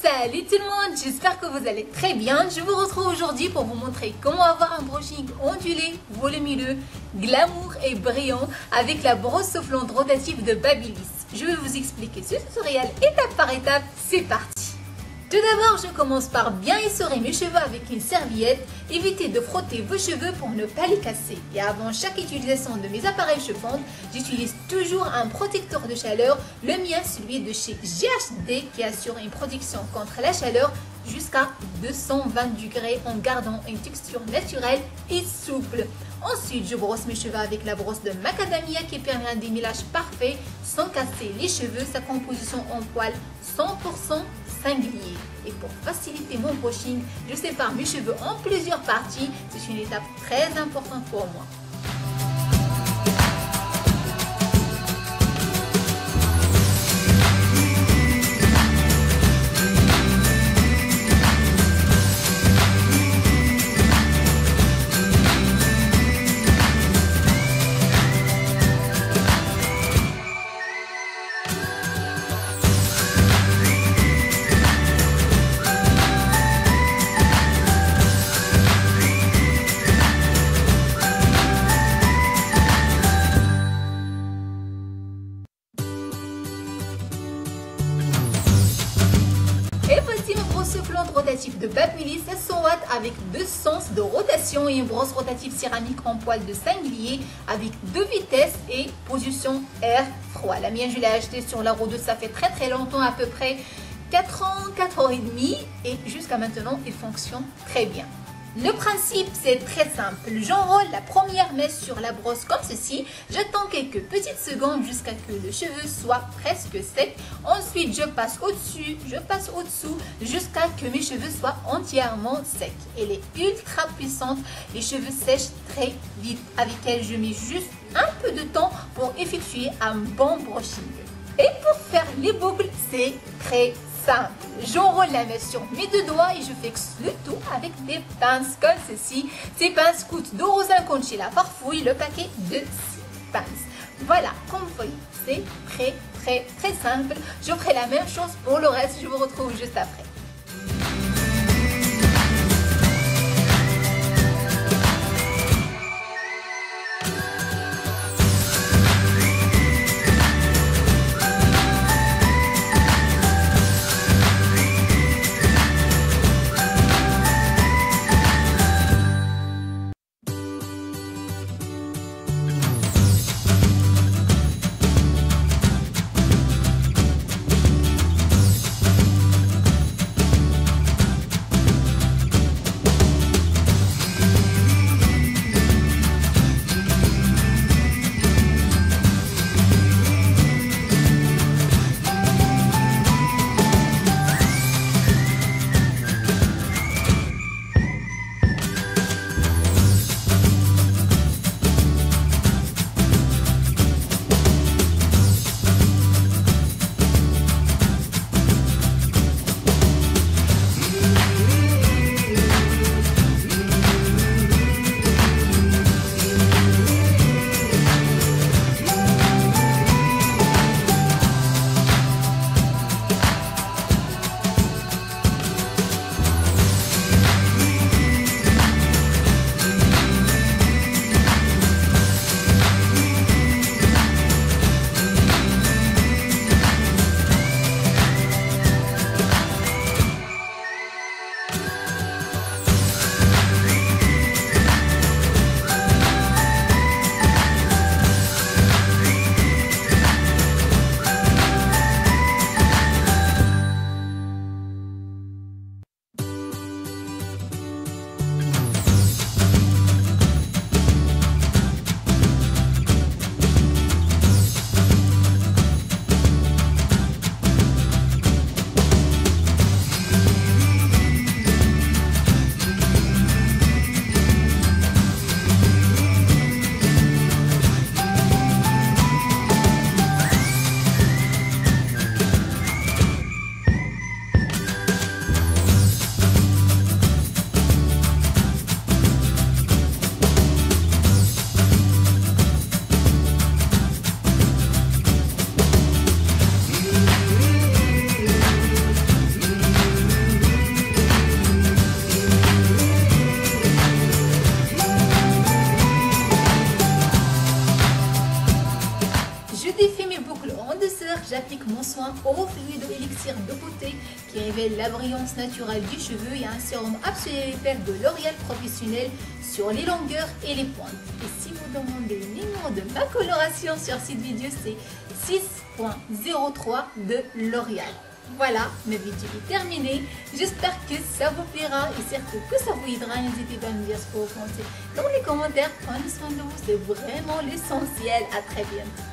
Salut tout le monde, j'espère que vous allez très bien. Je vous retrouve aujourd'hui pour vous montrer comment avoir un brushing ondulé, volumineux, glamour et brillant avec la brosse soufflante rotative de Babyliss. Je vais vous expliquer ce tutoriel étape par étape, c'est parti tout d'abord, je commence par bien essorer mes cheveux avec une serviette. Évitez de frotter vos cheveux pour ne pas les casser. Et avant chaque utilisation de mes appareils chauffants, j'utilise toujours un protecteur de chaleur. Le mien, celui de chez GHD, qui assure une protection contre la chaleur jusqu'à 220 degrés en gardant une texture naturelle et souple. Ensuite, je brosse mes cheveux avec la brosse de macadamia qui permet un démêlage parfait sans casser les cheveux. Sa composition en poil 100% singulier. Et pour faciliter mon brushing, je sépare mes cheveux en plusieurs parties. C'est une étape très importante pour moi. De Babyliss 700 watts avec deux sens de rotation et une brosse rotative céramique en poil de singulier avec deux vitesses et position air froid. La mienne, je l'ai achetée sur la route, ça fait très très longtemps, à peu près 4 ans, 4 ans et demi et jusqu'à maintenant, il fonctionne très bien. Le principe, c'est très simple. J'enroule la première mèche sur la brosse comme ceci. J'attends quelques petites secondes jusqu'à que le cheveu soit presque sec. Ensuite, je passe au-dessus, je passe au-dessous jusqu'à que mes cheveux soient entièrement secs. Elle est ultra puissante. Les cheveux sèchent très vite. Avec elle, je mets juste un peu de temps pour effectuer un bon brushing. Et pour faire les boucles, c'est très simple. J'enroule sur mes deux doigts et je fixe le tout avec des pinces comme ceci. Ces pinces coûtent 2,50€ chez la Farfouille, le paquet de 6 pinces. Voilà, comme vous voyez, c'est très très très simple. Je ferai la même chose pour le reste, je vous retrouve juste après. Cire de beauté qui révèle la brillance naturelle du cheveu et un sérum absolu de L'Oréal professionnel sur les longueurs et les pointes. Et si vous demandez le numéro de ma coloration sur cette vidéo, c'est 6.03 de L'Oréal. Voilà, ma vidéo est terminée. J'espère que ça vous plaira et surtout que ça vous aidera. N'hésitez pas à me dire ce que vous pensez dans les commentaires. Prenez soin de vous, c'est vraiment l'essentiel. À très bientôt.